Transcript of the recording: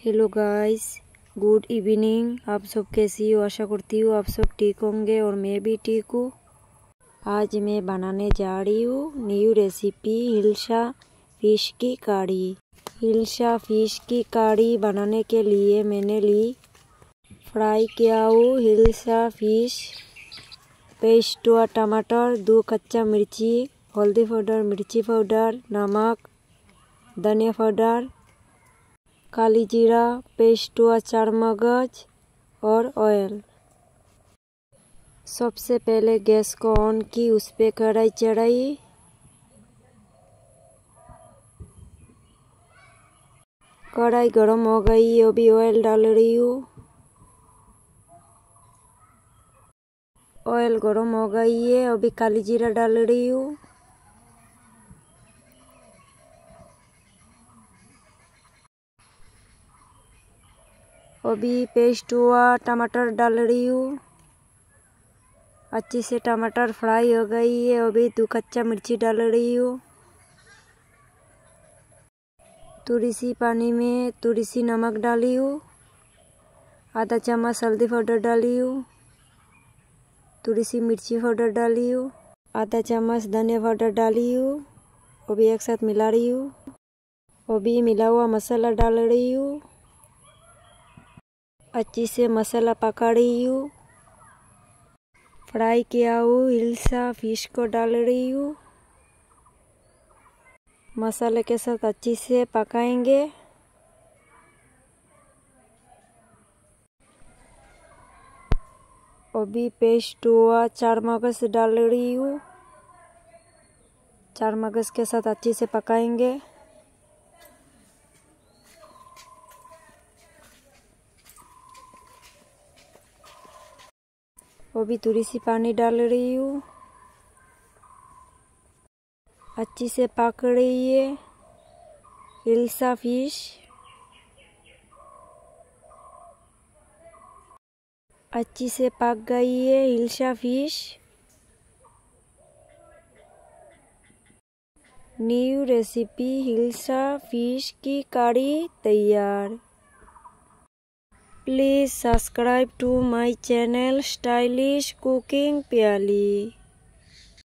Hello guys good evening आप सब कैसी हो? आशा करती हूँ आप सब ठीक होंगे और मैं भी ठीक हूँ। आज मैं बनाने जा रही हूँ न्यू रेसिपी हिल्सा फ़िश की कड़ी हिल्सा फ़िश की कड़ी बनाने के लिए मैंने ली। फ्राई किया हूँ हिल्सा फ़िश पेस्ट हुआ टमाटर, दो कच्चा मिर्ची, हल्दी पाउडर, मिर्ची पाउडर, नमक, धनिया पाउडर काली जीरा पेस्ट हुआ चार मगज और ऑयल सबसे पहले गैस को ऑन की उस पर कढ़ाई चढ़ाई। कढ़ाई गर्म हो गई अभी ऑयल डाल रही हूँ। ऑयल गर्म हो गई है, अभी काली जीरा डाल रही हूँ। अभी पेस्ट हुआ टमाटर डाल रही हूँ। अच्छे से टमाटर फ्राई हो गई है, अभी दो कच्चा मिर्ची डाल रही हूँ। थोड़ी सी पानी में थोड़ी सी नमक डाली हूँ। आधा चम्मच हल्दी पाउडर डाली हूँ। थोड़ी सी मिर्ची पाउडर डाली हूँ। आधा चम्मच धनिया पाउडर डाली हूँ। अभी एक साथ मिला रही हूँ। अभी मिला हुआ मसाला डाल रही हूँ। अच्छी से मसाला पका रही हूँ। फ्राई किया हूँ हिलसा फ़िश को डाल रही हूँ। मसाले के साथ अच्छी से पकाएँगे। अभी पेस्ट हुआ, चार मगज डाल रही हूँ। चार मगज के साथ अच्छे से पकाएँगे। वो भी थोड़ी सी पानी डाल रही हूँ। अच्छी से पक रही है। हिल्सा फ़िश। अच्छी से पक गई है hilsa fish. New recipe hilsa fish की कड़ी तैयार। Please subscribe to my channel Stylish Cooking Piali.